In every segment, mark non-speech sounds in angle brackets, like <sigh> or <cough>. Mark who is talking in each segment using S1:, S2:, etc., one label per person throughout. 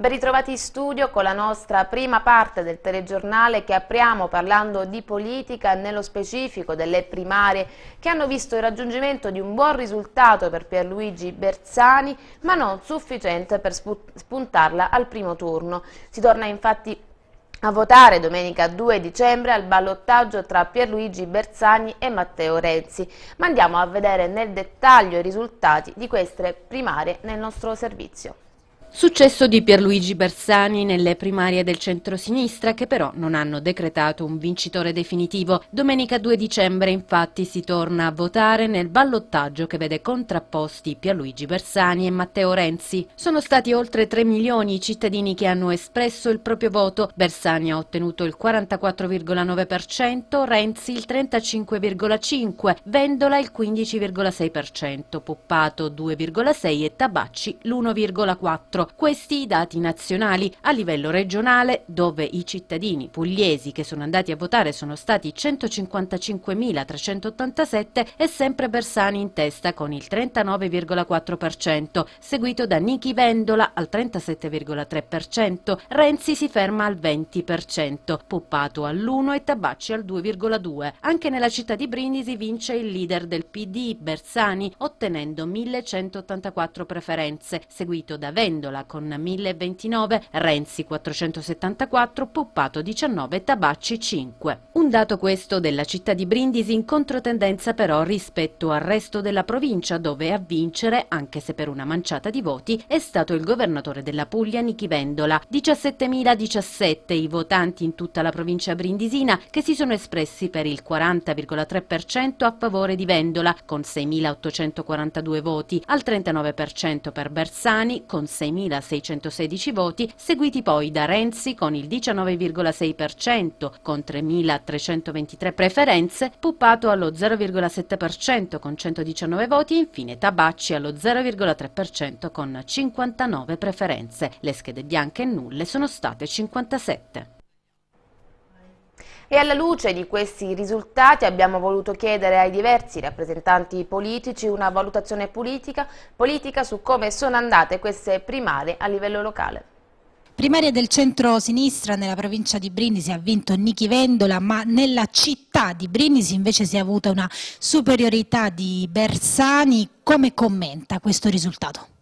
S1: Ben ritrovati in studio con la nostra prima parte del telegiornale che apriamo parlando di politica, nello specifico delle primarie che hanno visto il raggiungimento di un buon risultato per Pierluigi Bersani ma non sufficiente per spuntarla al primo turno. Si torna infatti a votare domenica 2 dicembre al ballottaggio tra Pierluigi Bersani e Matteo Renzi. Ma andiamo a vedere nel dettaglio i risultati di queste primarie nel nostro servizio.
S2: Successo di Pierluigi Bersani nelle primarie del centro-sinistra che però non hanno decretato un vincitore definitivo. Domenica 2 dicembre infatti si torna a votare nel ballottaggio che vede contrapposti Pierluigi Bersani e Matteo Renzi. Sono stati oltre 3 milioni i cittadini che hanno espresso il proprio voto. Bersani ha ottenuto il 44,9%, Renzi il 35,5%, Vendola il 15,6%, Poppato 2,6% e Tabacci l'1,4%. Questi i dati nazionali. A livello regionale, dove i cittadini pugliesi che sono andati a votare sono stati 155.387, è sempre Bersani in testa con il 39,4%, seguito da Nichi Vendola al 37,3%, Renzi si ferma al 20%, Puppato all'1 e Tabacci al 2,2%. Anche nella città di Brindisi vince il leader del PD, Bersani, ottenendo 1.184 preferenze, seguito da Vendola Vendola con 1029, Renzi 474, Puppato 19 Tabacci 5. Un dato questo della città di Brindisi in controtendenza però rispetto al resto della provincia dove a vincere, anche se per una manciata di voti, è stato il governatore della Puglia Nichi Vendola. 17.017 i votanti in tutta la provincia brindisina che si sono espressi per il 40,3% a favore di Vendola con 6.842 voti, al 39% per Bersani con 6.000 3.616 voti, seguiti poi da Renzi con il 19,6% con 3.323 preferenze, Puppato allo 0,7% con 119 voti e infine Tabacci allo 0,3% con 59 preferenze. Le schede bianche e nulle sono state 57.
S1: E alla luce di questi risultati abbiamo voluto chiedere ai diversi rappresentanti politici una valutazione politica, politica su come sono andate queste primarie a livello locale.
S3: Primaria del centro-sinistra nella provincia di Brindisi ha vinto Nichi Vendola, ma nella città di Brindisi invece si è avuta una superiorità di Bersani. Come commenta questo risultato?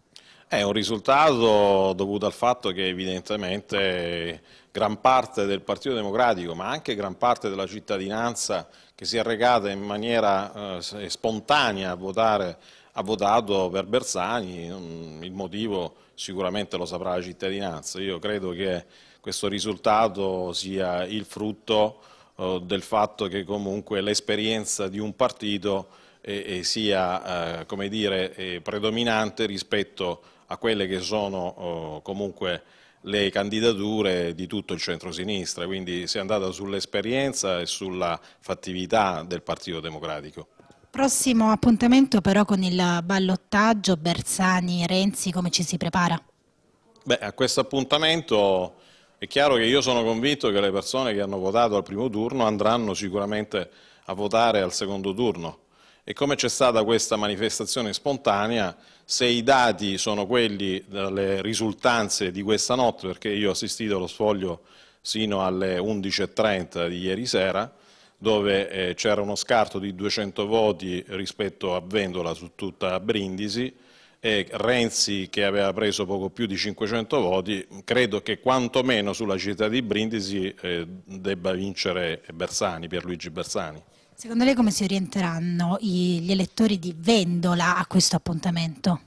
S4: È un risultato dovuto al fatto che evidentemente gran parte del Partito Democratico, ma anche gran parte della cittadinanza che si è regata in maniera eh, spontanea a votare, ha votato per Bersani, il motivo sicuramente lo saprà la cittadinanza. Io credo che questo risultato sia il frutto eh, del fatto che comunque l'esperienza di un partito eh, sia come dire, predominante rispetto a quelle che sono oh, comunque le candidature di tutto il centro-sinistra, quindi si è andata sull'esperienza e sulla fattività del Partito Democratico.
S3: Prossimo appuntamento però con il ballottaggio Bersani-Renzi, come ci si prepara?
S4: Beh, a questo appuntamento è chiaro che io sono convinto che le persone che hanno votato al primo turno andranno sicuramente a votare al secondo turno e come c'è stata questa manifestazione spontanea, se i dati sono quelli delle risultanze di questa notte, perché io ho assistito allo sfoglio sino alle 11.30 di ieri sera, dove eh, c'era uno scarto di 200 voti rispetto a Vendola su tutta Brindisi, e Renzi che aveva preso poco più di 500 voti, credo che quantomeno sulla città di Brindisi eh, debba vincere Bersani, Pierluigi Bersani.
S3: Secondo lei come si orienteranno gli elettori di Vendola a questo appuntamento?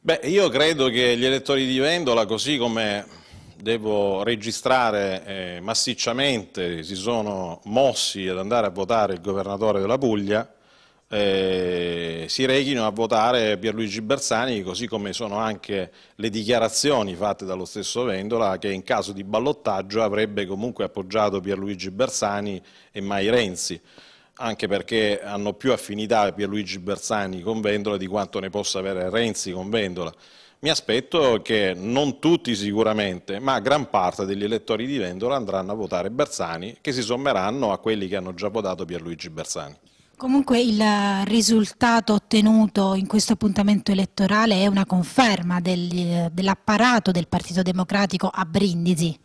S4: Beh, io credo che gli elettori di Vendola, così come devo registrare eh, massicciamente, si sono mossi ad andare a votare il governatore della Puglia, eh, si rechino a votare Pierluigi Bersani, così come sono anche le dichiarazioni fatte dallo stesso Vendola che in caso di ballottaggio avrebbe comunque appoggiato Pierluigi Bersani e mai Renzi, anche perché hanno più affinità Pierluigi Bersani con Vendola di quanto ne possa avere Renzi con Vendola. Mi aspetto che non tutti sicuramente, ma gran parte degli elettori di Vendola andranno a votare Bersani, che si sommeranno a quelli che hanno già votato Pierluigi Bersani.
S3: Comunque il risultato ottenuto in questo appuntamento elettorale è una conferma del, dell'apparato del Partito Democratico a Brindisi.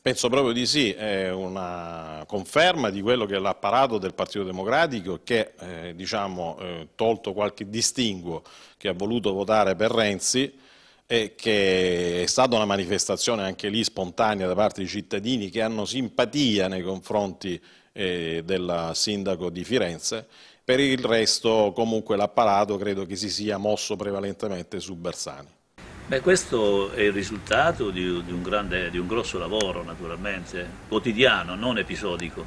S4: Penso proprio di sì, è una conferma di quello che è l'apparato del Partito Democratico che, eh, diciamo, eh, tolto qualche distinguo, che ha voluto votare per Renzi e che è stata una manifestazione anche lì spontanea da parte dei cittadini che hanno simpatia nei confronti eh, del sindaco di Firenze. Per il resto comunque l'apparato credo che si sia mosso prevalentemente su Bersani.
S5: Beh, questo è il risultato di, di, un grande, di un grosso lavoro naturalmente, quotidiano, non episodico,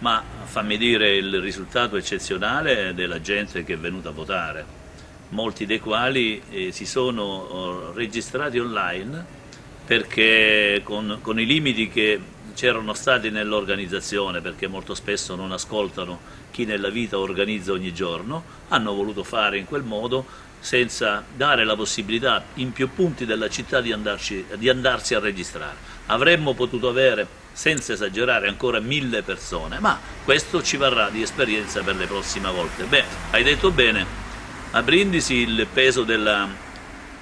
S5: ma fammi dire il risultato eccezionale della gente che è venuta a votare, molti dei quali eh, si sono oh, registrati online perché con, con i limiti che c'erano stati nell'organizzazione, perché molto spesso non ascoltano chi nella vita organizza ogni giorno, hanno voluto fare in quel modo senza dare la possibilità in più punti della città di, andarci, di andarsi a registrare. Avremmo potuto avere, senza esagerare, ancora mille persone, ma questo ci varrà di esperienza per le prossime volte. Beh, hai detto bene, a Brindisi il peso della,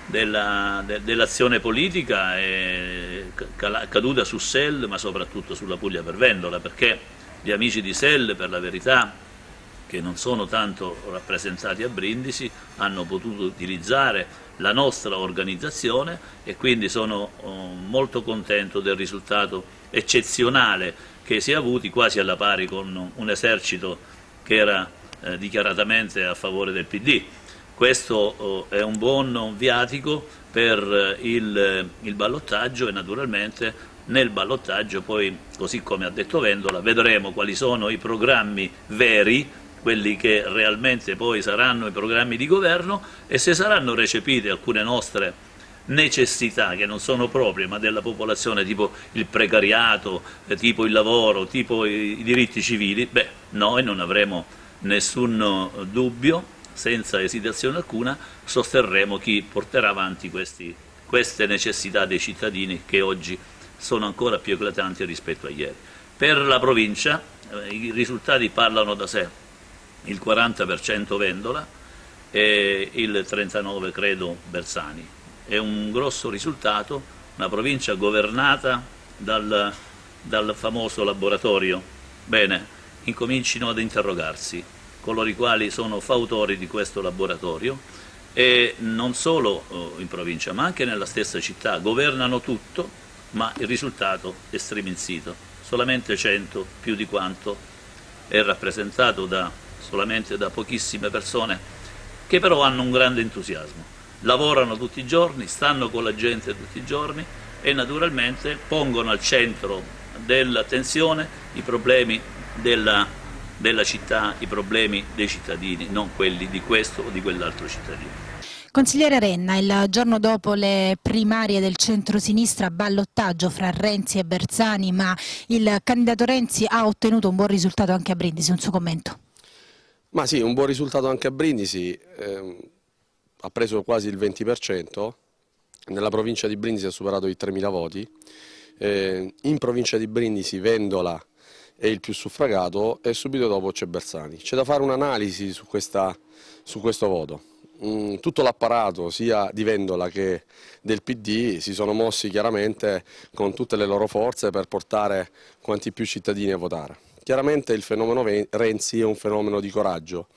S5: della, de, dell'azione politica è caduta su Sell ma soprattutto sulla Puglia per Vendola perché gli amici di Sell per la verità che non sono tanto rappresentati a Brindisi hanno potuto utilizzare la nostra organizzazione e quindi sono oh, molto contento del risultato eccezionale che si è avuti quasi alla pari con un esercito che era eh, dichiaratamente a favore del PD. Questo è un buon viatico per eh, il, eh, il ballottaggio e naturalmente nel ballottaggio poi, così come ha detto Vendola, vedremo quali sono i programmi veri, quelli che realmente poi saranno i programmi di governo e se saranno recepite alcune nostre necessità che non sono proprie ma della popolazione tipo il precariato, eh, tipo il lavoro, tipo i diritti civili, beh noi non avremo nessun dubbio senza esitazione alcuna, sosterremo chi porterà avanti questi, queste necessità dei cittadini che oggi sono ancora più eclatanti rispetto a ieri. Per la provincia eh, i risultati parlano da sé, il 40% Vendola e il 39% credo Bersani. È un grosso risultato, una provincia governata dal, dal famoso laboratorio. Bene, incomincino ad interrogarsi coloro i quali sono fautori di questo laboratorio e non solo oh, in provincia ma anche nella stessa città, governano tutto ma il risultato è striminzito, solamente 100 più di quanto è rappresentato da, solamente da pochissime persone che però hanno un grande entusiasmo, lavorano tutti i giorni, stanno con la gente tutti i giorni e naturalmente pongono al centro dell'attenzione i problemi della della città i problemi dei cittadini, non quelli di questo o di quell'altro cittadino.
S3: Consigliere Renna, il giorno dopo le primarie del centro-sinistra, ballottaggio fra Renzi e Bersani, ma il candidato Renzi ha ottenuto un buon risultato anche a Brindisi, un suo commento?
S6: Ma sì, un buon risultato anche a Brindisi, eh, ha preso quasi il 20%, nella provincia di Brindisi ha superato i 3.000 voti, eh, in provincia di Brindisi Vendola è il più suffragato e subito dopo c'è Bersani. C'è da fare un'analisi su, su, questo voto. Mm, tutto l'apparato sia di Vendola che del PD si sono mossi chiaramente con tutte le loro forze per portare quanti più cittadini a votare. Chiaramente il fenomeno Renzi è un fenomeno di coraggio.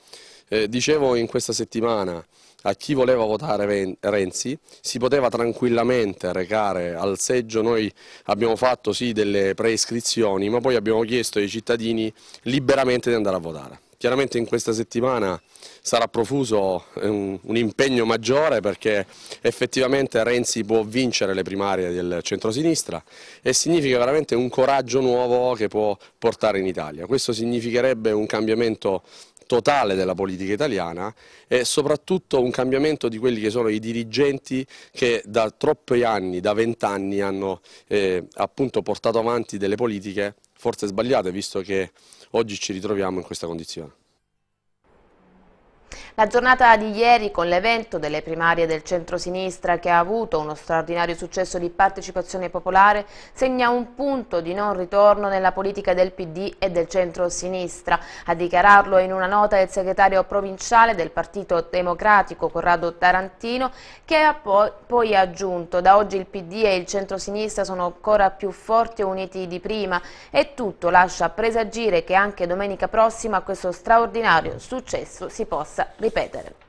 S6: Eh, dicevo in questa settimana a chi voleva votare Renzi si poteva tranquillamente recare al seggio, noi abbiamo fatto sì delle preiscrizioni ma poi abbiamo chiesto ai cittadini liberamente di andare a votare. Chiaramente in questa settimana sarà profuso un, un, impegno maggiore perché effettivamente Renzi può vincere le primarie del centrosinistra e significa veramente un coraggio nuovo che può portare in Italia. Questo significherebbe un cambiamento totale della politica italiana e soprattutto un cambiamento di quelli che sono i dirigenti che da troppi anni, da vent'anni hanno eh, appunto portato avanti delle politiche forse sbagliate visto che oggi ci ritroviamo in questa condizione.
S1: La giornata di ieri con l'evento delle primarie del centro-sinistra che ha avuto uno straordinario successo di partecipazione popolare segna un punto di non ritorno nella politica del PD e del centro-sinistra. A dichiararlo in una nota il segretario provinciale del Partito Democratico Corrado Tarantino che ha poi, aggiunto da oggi il PD e il centro-sinistra sono ancora più forti e uniti di prima e tutto lascia presagire che anche domenica prossima questo straordinario successo si possa ripetere.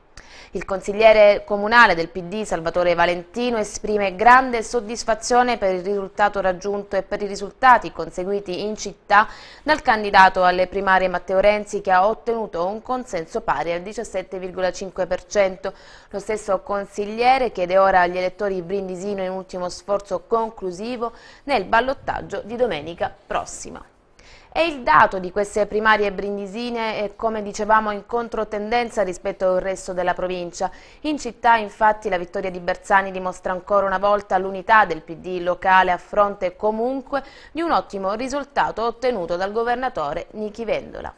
S1: Il consigliere comunale del PD Salvatore Valentino esprime grande soddisfazione per il risultato raggiunto e per i risultati conseguiti in città dal candidato alle primarie Matteo Renzi che ha ottenuto un consenso pari al 17,5%. Lo stesso consigliere chiede ora agli elettori brindisino in ultimo sforzo conclusivo nel ballottaggio di domenica prossima. E il dato di queste primarie brindisine è, come dicevamo, in controtendenza rispetto al resto della provincia. In città, infatti, la vittoria di Bersani dimostra ancora una volta l'unità del PD locale a fronte comunque di un ottimo risultato ottenuto dal governatore Nichi Vendola.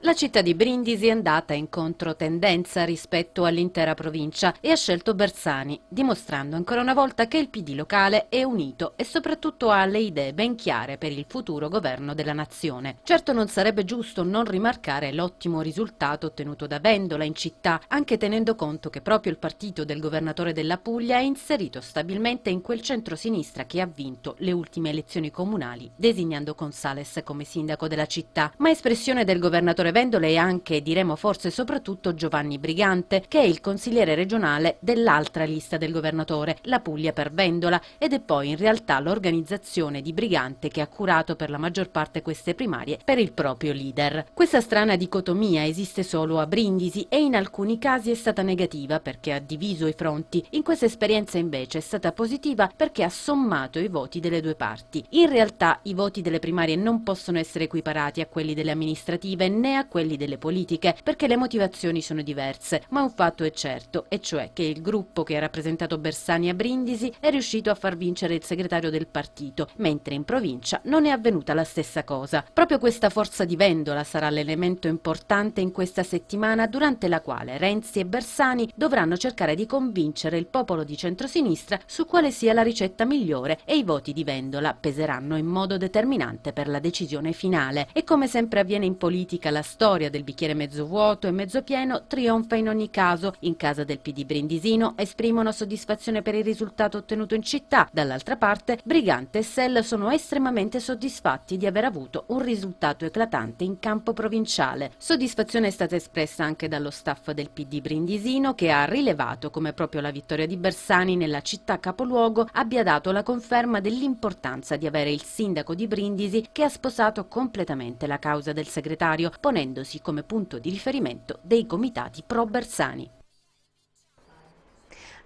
S2: La città di Brindisi è andata in controtendenza rispetto all'intera provincia e ha scelto Bersani, dimostrando ancora una volta che il PD locale è unito e soprattutto ha le idee ben chiare per il futuro governo della nazione. Certo non sarebbe giusto non rimarcare l'ottimo risultato ottenuto da Vendola in città, anche tenendo conto che proprio il partito del governatore della Puglia è inserito stabilmente in quel centro-sinistra che ha vinto le ultime elezioni comunali, designando Consales come sindaco della città, ma espressione del governatore Salvatore Vendola e anche, diremo forse soprattutto, Giovanni Brigante, che è il consigliere regionale dell'altra lista del governatore, la Puglia per Vendola, ed è poi in realtà l'organizzazione di Brigante che ha curato per la maggior parte queste primarie per il proprio leader. Questa strana dicotomia esiste solo a Brindisi e in alcuni casi è stata negativa perché ha diviso i fronti. In questa esperienza invece è stata positiva perché ha sommato i voti delle due parti. In realtà i voti delle primarie non possono essere equiparati a quelli delle amministrative né a quelli delle politiche, perché le motivazioni sono diverse, ma un fatto è certo, e cioè che il gruppo che ha rappresentato Bersani a Brindisi è riuscito a far vincere il segretario del partito, mentre in provincia non è avvenuta la stessa cosa. Proprio questa forza di Vendola sarà l'elemento importante in questa settimana durante la quale Renzi e Bersani dovranno cercare di convincere il popolo di centrosinistra su quale sia la ricetta migliore e i voti di Vendola peseranno in modo determinante per la decisione finale. E come sempre avviene in politica la storia del bicchiere mezzo vuoto e mezzo pieno trionfa in ogni caso. In casa del PD Brindisino esprimono soddisfazione per il risultato ottenuto in città. Dall'altra parte, Brigante e Sell sono estremamente soddisfatti di aver avuto un risultato eclatante in campo provinciale. Soddisfazione è stata espressa anche dallo staff del PD Brindisino che ha rilevato come proprio la vittoria di Bersani nella città capoluogo abbia dato la conferma dell'importanza di avere il sindaco di Brindisi che ha sposato completamente la causa del segretario, ponendo ponendosi come punto di riferimento dei comitati pro-Bersani.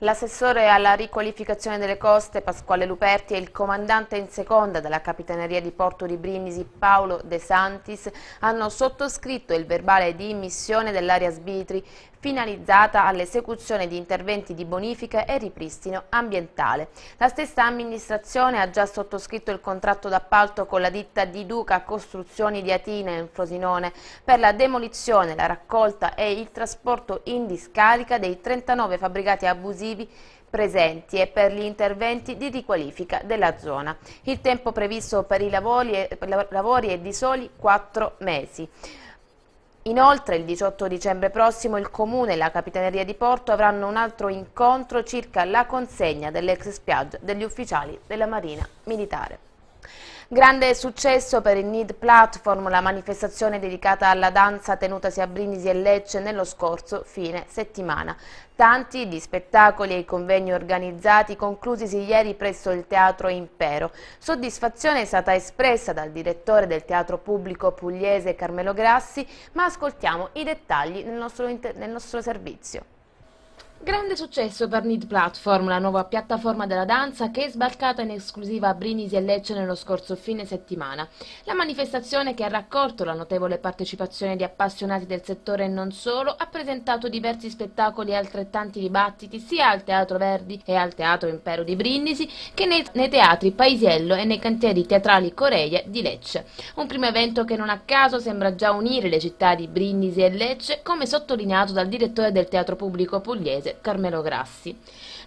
S1: L'assessore alla riqualificazione delle coste Pasquale Luperti e il comandante in seconda della Capitaneria di Porto di Brindisi Paolo De Santis hanno sottoscritto il verbale di immissione dell'area Sbitri finalizzata all'esecuzione di interventi di bonifica e ripristino ambientale. La stessa amministrazione ha già sottoscritto il contratto d'appalto con la ditta di Duca Costruzioni di Atina in Frosinone per la demolizione, la raccolta e il trasporto in discarica dei 39 fabbricati abusivi presenti e per gli interventi di riqualifica della zona. Il tempo previsto per i lavori è, di soli quattro mesi. Inoltre il 18 dicembre prossimo il Comune e la Capitaneria di Porto avranno un altro incontro circa la consegna dell'ex spiaggia degli ufficiali della Marina Militare. Grande successo per il Need Platform, la manifestazione dedicata alla danza tenutasi a Brindisi e Lecce nello scorso fine settimana. Tanti gli spettacoli e i convegni organizzati conclusisi ieri presso il Teatro Impero. Soddisfazione è stata espressa dal direttore del Teatro Pubblico Pugliese Carmelo Grassi, ma ascoltiamo i dettagli nel nostro, nel nostro servizio. Grande successo per Need Platform, la nuova piattaforma della danza che è sbarcata in esclusiva a Brindisi e Lecce nello scorso fine settimana. La manifestazione che ha raccolto la notevole partecipazione di appassionati del settore e non solo ha presentato diversi spettacoli e altrettanti dibattiti sia al Teatro Verdi e al Teatro Impero di Brindisi che nei, nei teatri Paisiello e nei cantieri teatrali Coreia di Lecce. Un primo evento che non a caso sembra già unire le città di Brindisi e Lecce come sottolineato dal direttore del Teatro Pubblico Pugliese Carmelo Grassi.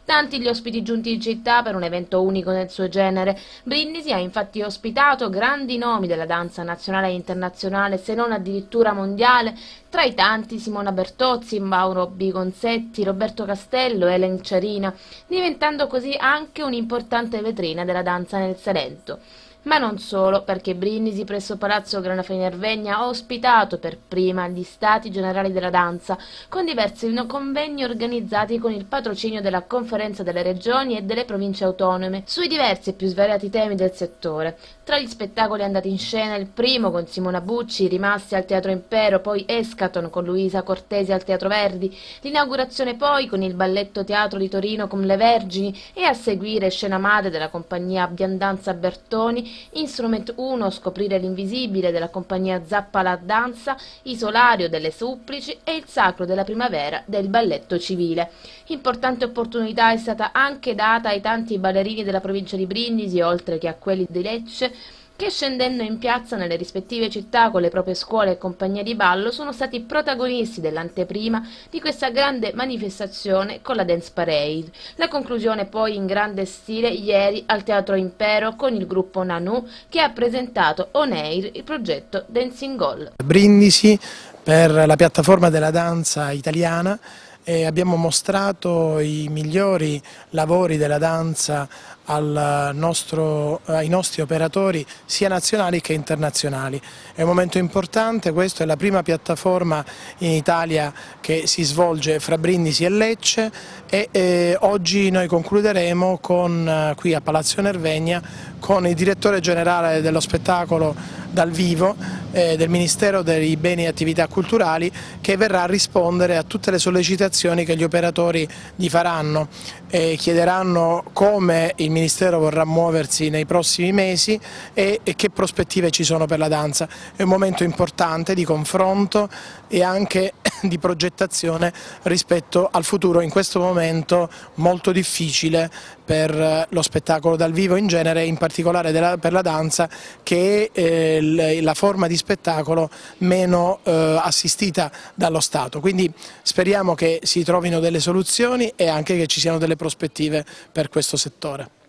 S1: Tanti gli ospiti giunti in città per un evento unico nel suo genere. Brindisi ha infatti ospitato grandi nomi della danza nazionale e internazionale, se non addirittura mondiale, tra i tanti Simona Bertozzi, Mauro Bigonzetti, Roberto Castello, Elen Ciarina, diventando così anche un'importante vetrina della danza nel Salento. Ma non solo, perché Brindisi presso Palazzo Grana Fenervegna ha ospitato per prima gli Stati Generali della Danza, con diversi convegni organizzati con il patrocinio della Conferenza delle Regioni e delle Province Autonome, sui diversi e più svariati temi del settore. Tra gli spettacoli andati in scena, il primo con Simona Bucci, rimasti al Teatro Impero, poi Escaton con Luisa Cortesi al Teatro Verdi, l'inaugurazione poi con il Balletto Teatro di Torino con Le Vergini e a seguire scena madre della compagnia Biandanza Bertoni Instrument 1 Scoprire l'invisibile della compagnia Zappa la danza, Isolario delle supplici e il Sacro della primavera del balletto civile. Importante opportunità è stata anche data ai tanti ballerini della provincia di Brindisi, oltre che a quelli di Lecce, che scendendo in piazza nelle rispettive città con le proprie scuole e compagnie di ballo sono stati protagonisti dell'anteprima di questa grande manifestazione con la Dance Parade. La conclusione poi in grande stile ieri al Teatro Impero con il gruppo Nanu che ha presentato on air il progetto Dancing Goal.
S7: Brindisi per la piattaforma della danza italiana e abbiamo mostrato i migliori lavori della danza nostro, ai nostri operatori sia nazionali che internazionali. È un momento importante, questa è la prima piattaforma in Italia che si svolge fra Brindisi e Lecce e eh, oggi noi concluderemo con, eh, qui a Palazzo Nervegna con il direttore generale dello spettacolo dal vivo eh, del Ministero dei Beni e Attività Culturali che verrà a rispondere a tutte le sollecitazioni che gli operatori gli faranno. Eh, chiederanno come il Ministero vorrà muoversi nei prossimi mesi e, e che prospettive ci sono per la danza. È un momento importante di confronto e anche <coughs> di progettazione rispetto al futuro in questo momento molto difficile per lo spettacolo dal vivo in genere e in particolare della, per la danza che è eh, la forma di spettacolo meno eh, assistita dallo Stato. Quindi speriamo che si trovino delle soluzioni e anche che ci siano delle prospettive per questo settore.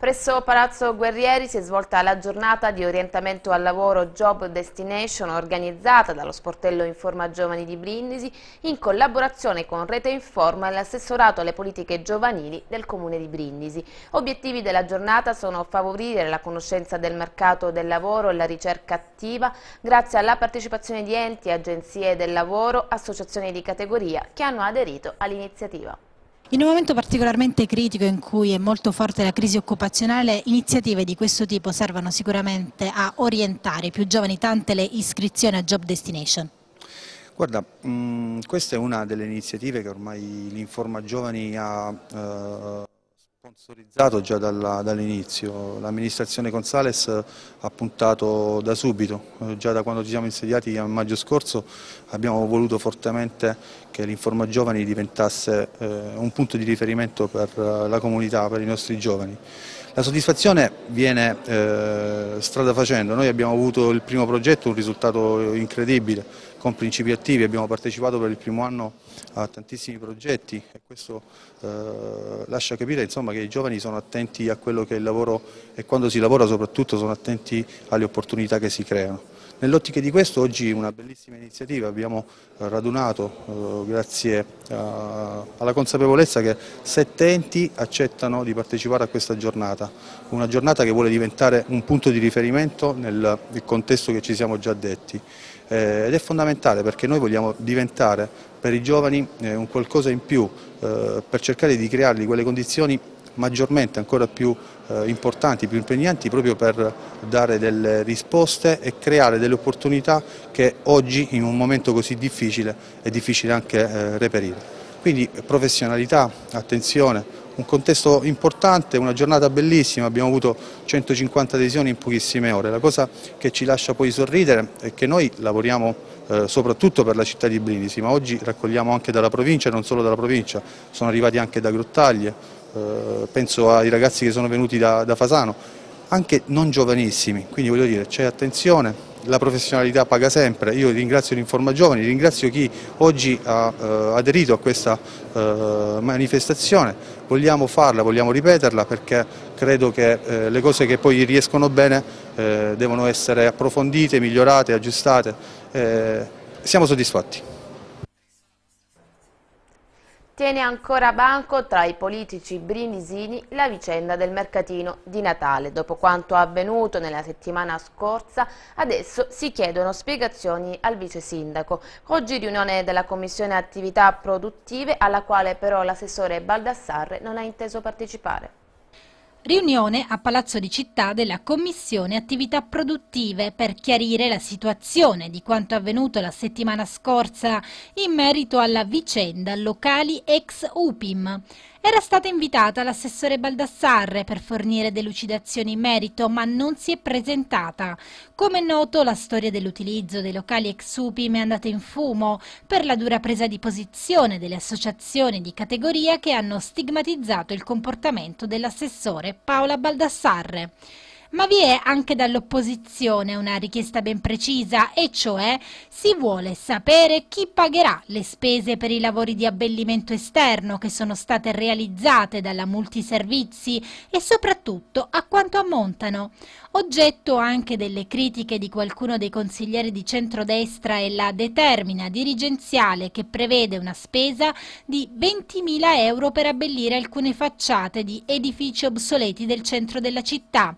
S1: Presso Palazzo Guerrieri si è svolta la giornata di orientamento al lavoro Job Destination organizzata dallo sportello Informa Giovani di Brindisi in collaborazione con Rete Informa e l'assessorato alle politiche giovanili del Comune di Brindisi. Obiettivi della giornata sono favorire la conoscenza del mercato del lavoro e la ricerca attiva grazie alla partecipazione di enti, agenzie del lavoro, associazioni di categoria che hanno aderito all'iniziativa.
S3: In un momento particolarmente critico in cui è molto forte la crisi occupazionale, iniziative di questo tipo servono sicuramente a orientare i più giovani tante le iscrizioni a Job Destination.
S8: Guarda, mh, mm, questa è una delle iniziative che ormai l'Informa Giovani ha eh, sponsorizzato già dall'inizio. L'amministrazione Consales ha puntato da subito, eh, già da quando ci siamo insediati a maggio scorso abbiamo voluto fortemente che l'Informa Giovani diventasse eh, un punto di riferimento per eh, la comunità, per i nostri giovani. La soddisfazione viene eh, strada facendo, noi abbiamo avuto il primo progetto, un risultato incredibile, con principi attivi, abbiamo partecipato per il primo anno a tantissimi progetti e questo eh, lascia capire insomma, che i giovani sono attenti a quello che è il lavoro e quando si lavora soprattutto sono attenti alle opportunità che si creano. Nell'ottica di questo oggi una bellissima iniziativa, abbiamo radunato eh, grazie eh, alla consapevolezza che sette enti accettano di partecipare a questa giornata, una giornata che vuole diventare un punto di riferimento nel, contesto che ci siamo già detti. Eh, ed è fondamentale perché noi vogliamo diventare per i giovani eh, un qualcosa in più eh, per cercare di creargli quelle condizioni maggiormente ancora più eh, importanti, più impegnanti proprio per dare delle risposte e creare delle opportunità che oggi in un momento così difficile è difficile anche eh, reperire. Quindi professionalità, attenzione, un contesto importante, una giornata bellissima, abbiamo avuto 150 adesioni in pochissime ore. La cosa che ci lascia poi sorridere è che noi lavoriamo eh, soprattutto per la città di Brindisi, ma oggi raccogliamo anche dalla provincia e non solo dalla provincia, sono arrivati anche da Grottaglie, penso ai ragazzi che sono venuti da, da Fasano, anche non giovanissimi, quindi voglio dire c'è attenzione, la professionalità paga sempre, io ringrazio l'Informa Giovani, ringrazio chi oggi ha eh, aderito a questa eh, manifestazione, vogliamo farla, vogliamo ripeterla perché credo che eh, le cose che poi riescono bene eh, devono essere approfondite, migliorate, aggiustate, eh, siamo soddisfatti.
S1: Tiene ancora banco tra i politici brindisini la vicenda del mercatino di Natale. Dopo quanto avvenuto nella settimana scorsa, adesso si chiedono spiegazioni al vice sindaco. Oggi riunione della Commissione Attività Produttive, alla quale però l'assessore Baldassarre non ha inteso partecipare.
S3: Riunione a Palazzo di Città della Commissione Attività Produttive per chiarire la situazione di quanto avvenuto la settimana scorsa in merito alla vicenda locali ex UPIM. Era stata invitata l'assessore Baldassarre per fornire delucidazioni in merito, ma non si è presentata. Come noto, la storia dell'utilizzo dei locali ex UPIM è andata in fumo per la dura presa di posizione delle associazioni di categoria che hanno stigmatizzato il comportamento dell'assessore Paola Baldassarre. Ma vi è anche dall'opposizione una richiesta ben precisa, e cioè si vuole sapere chi pagherà le spese per i lavori di abbellimento esterno che sono state realizzate dalla Multiservizi e soprattutto a quanto ammontano. Oggetto anche delle critiche di qualcuno dei consiglieri di centrodestra è la determina dirigenziale che prevede una spesa di 20.000 euro per abbellire alcune facciate di edifici obsoleti del centro della città,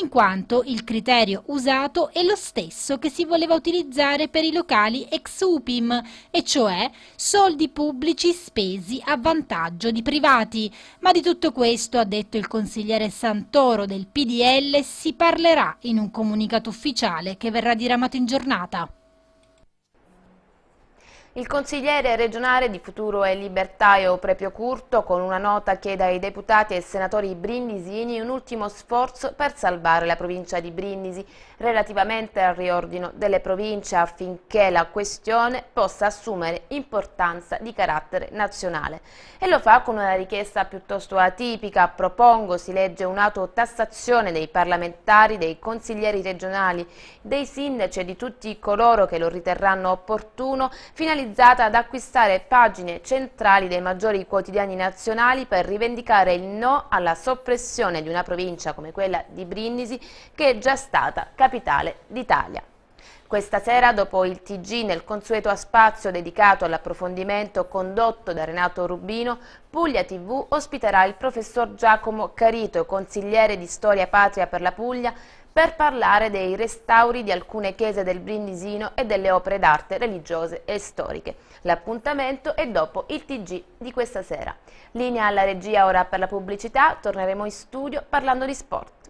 S3: in quanto il criterio usato è lo stesso che si voleva utilizzare per i locali ex UPIM, e cioè soldi pubblici spesi a vantaggio di privati. Ma di tutto questo, ha detto il consigliere Santoro del PDL, si parla parlerà in un comunicato ufficiale che verrà diramato in giornata.
S1: Il consigliere regionale di Futuro e Libertà Eupropio Curto con una nota chiede ai deputati e senatori brindisini un ultimo sforzo per salvare la provincia di Brindisi relativamente al riordino delle province affinché la questione possa assumere importanza di carattere nazionale. E lo fa con una richiesta piuttosto atipica. Propongo, si legge, un'autotassazione dei parlamentari, dei consiglieri regionali, dei sindaci e di tutti coloro che lo riterranno opportuno, finalizzata finalizzata ad acquistare pagine centrali dei maggiori quotidiani nazionali per rivendicare il no alla soppressione di una provincia come quella di Brindisi che è già stata capitale d'Italia. Questa sera, dopo il TG nel consueto spazio dedicato all'approfondimento condotto da Renato Rubino, Puglia TV ospiterà il professor Giacomo Carito, consigliere di Storia Patria per la Puglia, per parlare dei restauri di alcune chiese del Brindisino e delle opere d'arte religiose e storiche. L'appuntamento è dopo il TG di questa sera. Linea alla regia ora per la pubblicità, torneremo in studio parlando di sport.